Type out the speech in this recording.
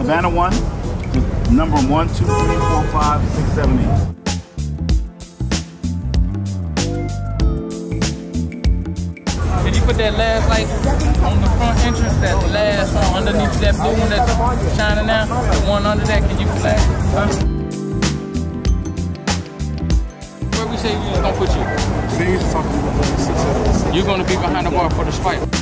Havana 1, number 1, 2, 3, 4, 5, 6, 7, 8. Can you put that last light on the front entrance, that last one underneath that blue one that's shining now? The one under that, can you flash? Huh? Where we say you just gonna put you? You're gonna be behind the bar for the spike.